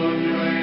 of